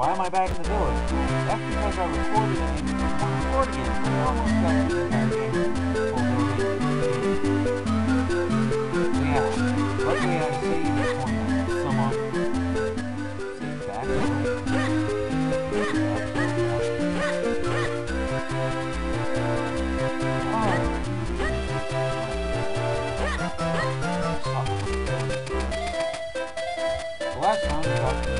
Why am I back in the village? That's because I recorded I'm recording it. I almost got the entire game. Yeah, luckily I saved this one somewhat. Save back. The last time we got the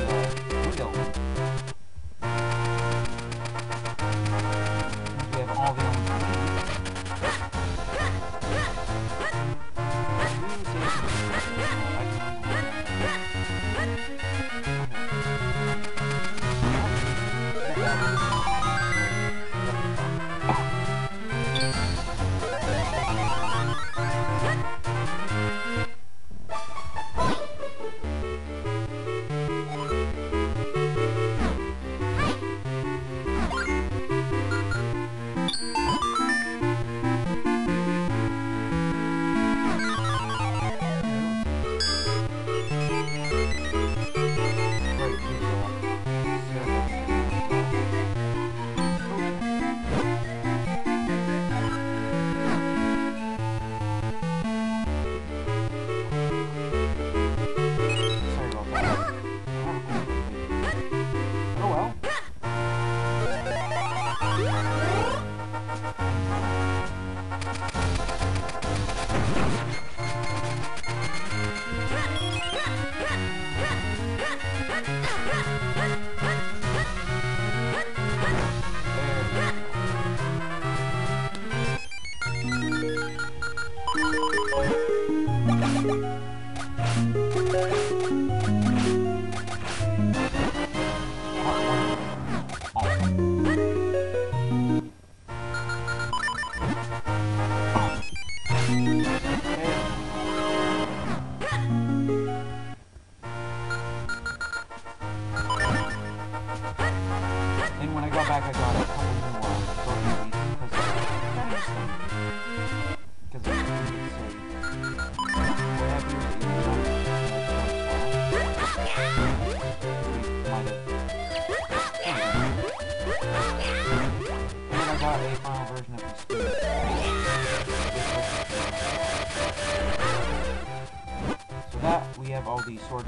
And I got a couple more pieces because it's. And I got a final version of the spirit. So that we have all these sword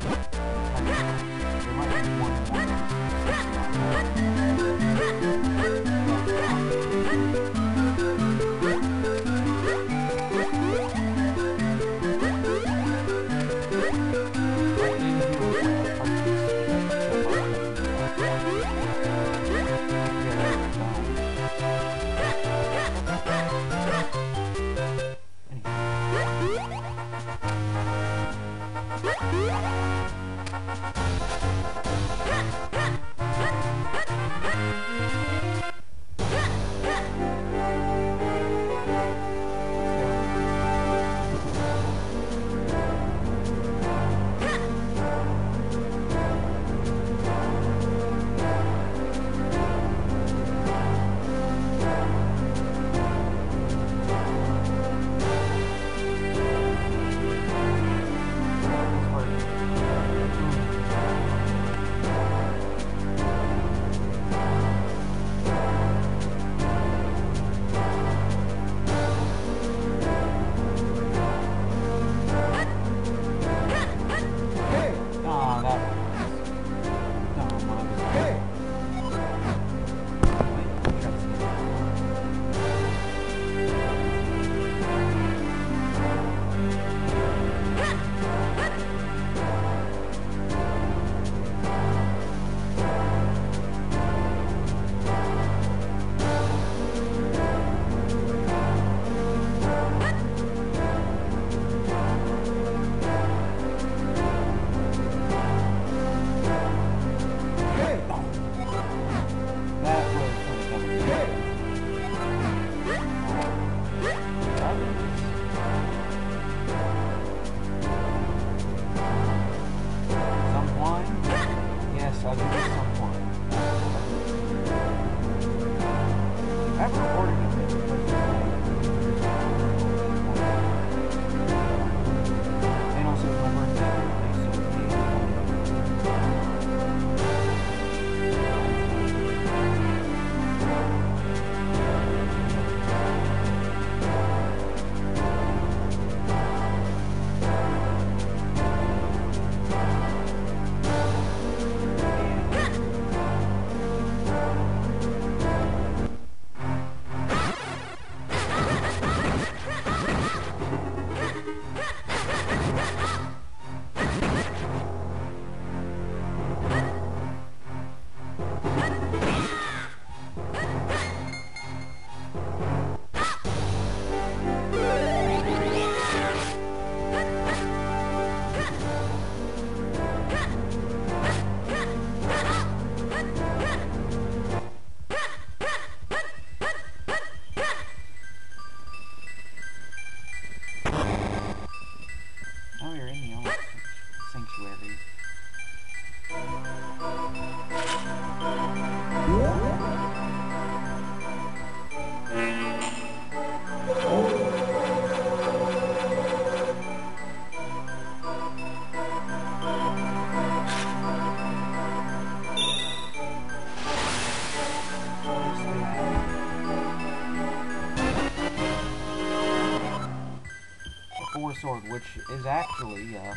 is actually, uh,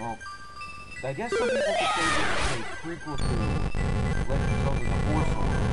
well, I guess some people could say is a prequel to Legend of The Force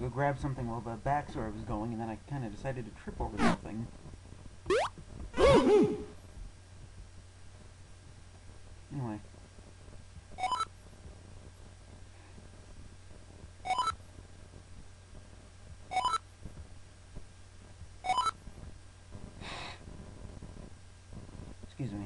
go grab something while the back sword was going, and then I kind of decided to trip over something. Anyway. Excuse me.